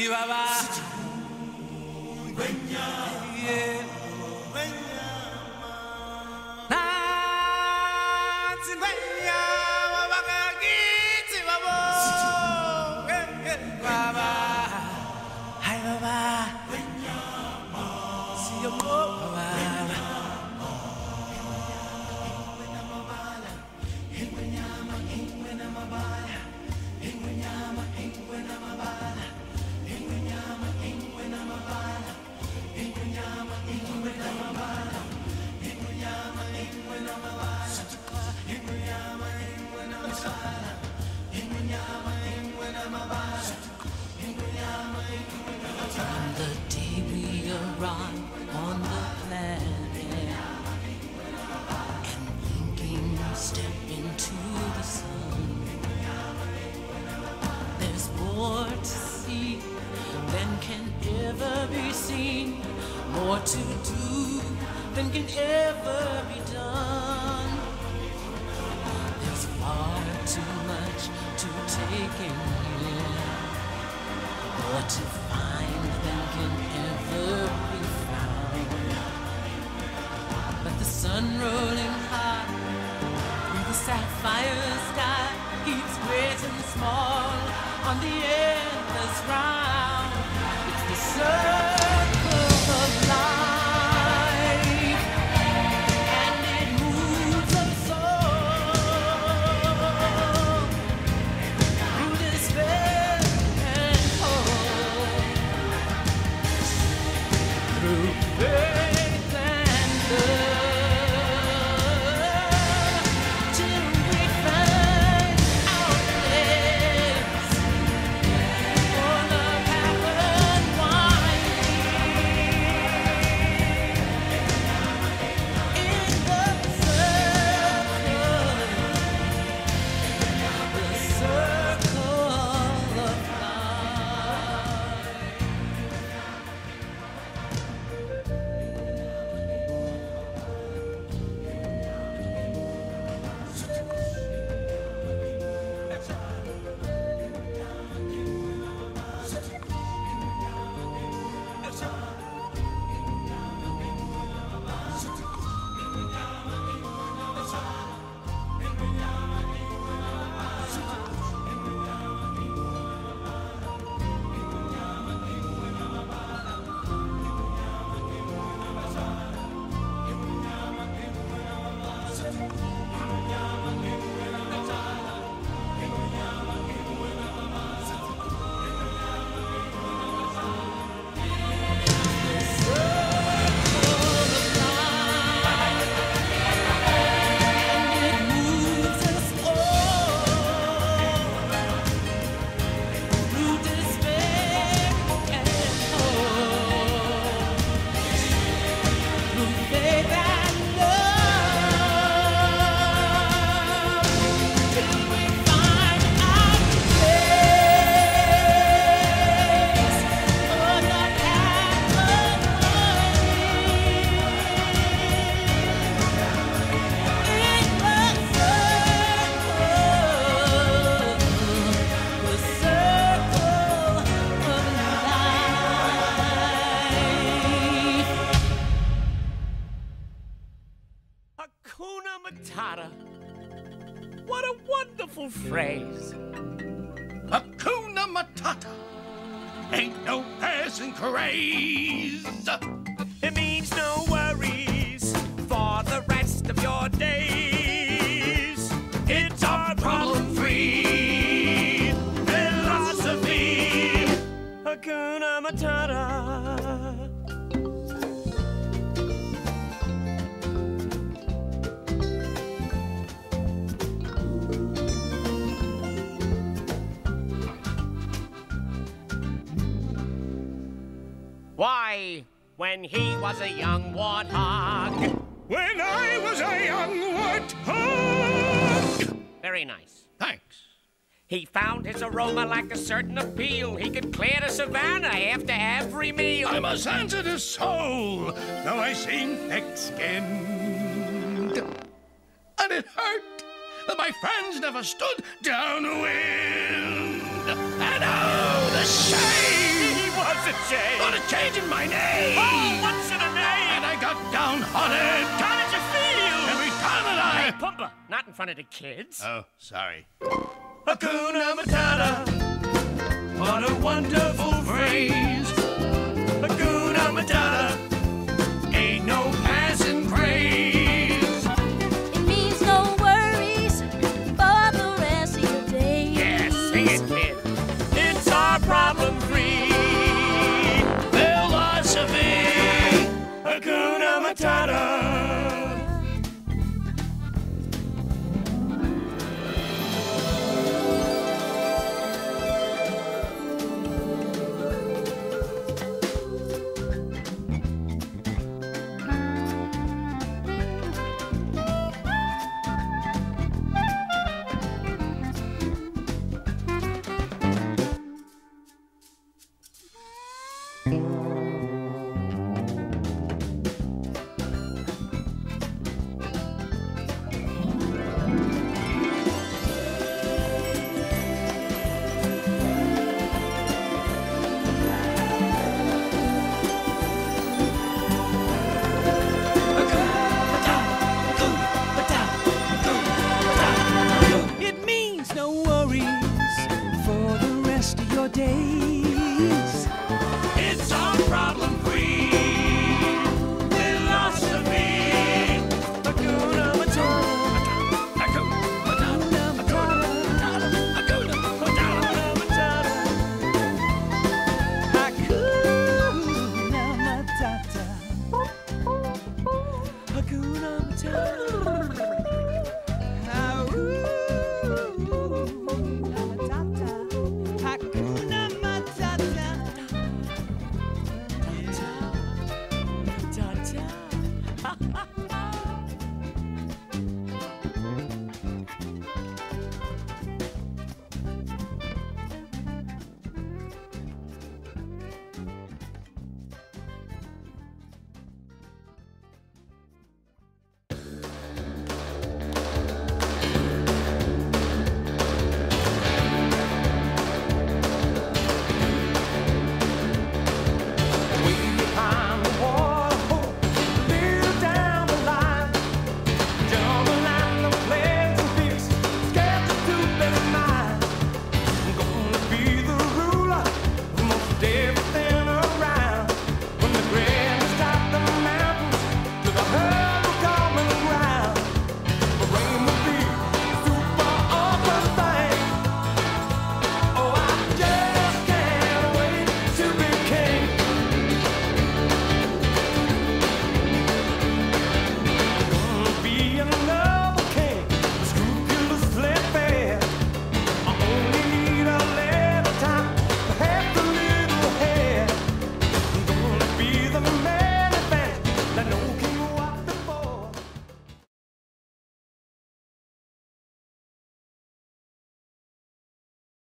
Chihuahua. More to do than can ever be done. There's far too much to take in here more to find than can ever be found. But the sun rolling high through the sapphire sky keeps great and small on the endless round. It's the circle Matata. What a wonderful phrase. Hakuna Matata. Ain't no passing craze. It means no worries for the rest of your days. It's our problem free philosophy. Hakuna Matata. Why, when he was a young warthog. When I was a young warthog. Very nice. Thanks. He found his aroma like a certain appeal. He could clear the savannah after every meal. I'm a sensitive soul, though I seem thick-skinned. And it hurt that my friends never stood downwind. And oh, the shame say? On a change in my name. Oh, what's in a name? And I got downhearted. How did you feel? Every time that Hey, I. Pumbaa, not in front of the kids. Oh, sorry. Hakuna Matata. What a wonderful 哈。